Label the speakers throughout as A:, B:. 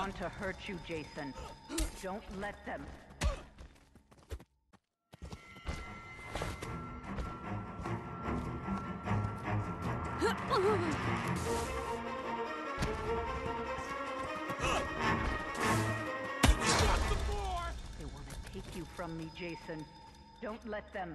A: Want to hurt you, Jason. Don't let them. They want to take you from me, Jason. Don't let them.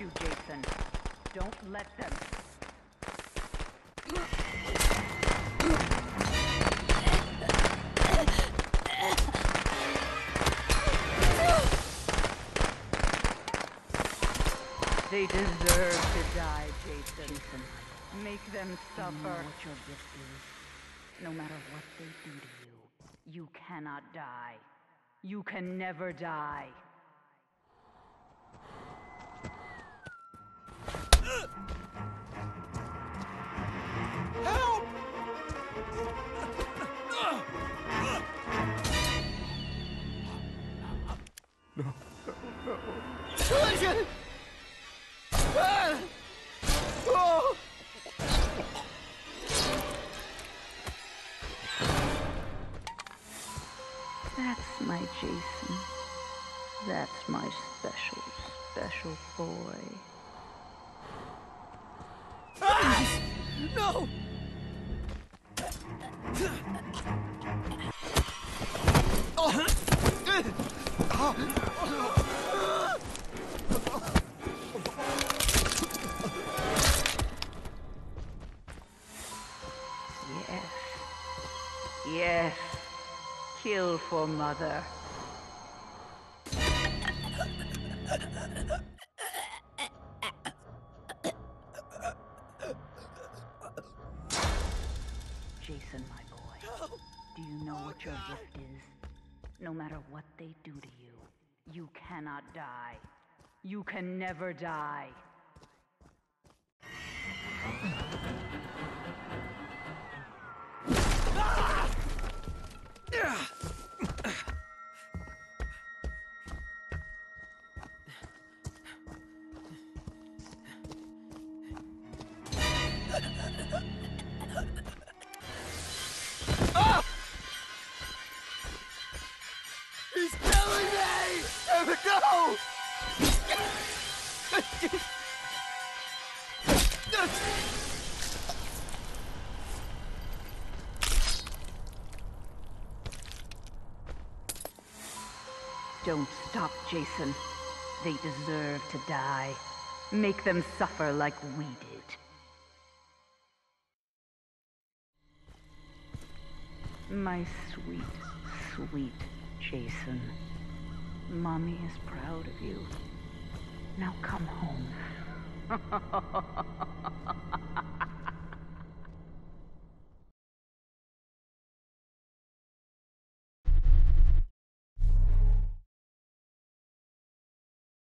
A: You, Jason. Don't let them. They deserve to die, Jason. Make them suffer. You know what your gift is. No matter what they do to you, you cannot die. You can never die.
B: Help! Ah! Oh!
A: That's my Jason. That's my special, special boy.
B: No!
A: Yes. Yes. Kill for mother. Matter what they do to you, you cannot die. You can never die. Don't stop, Jason. They deserve to die. Make them suffer like we did. My sweet, sweet Jason. Mommy is proud of you. Now come home.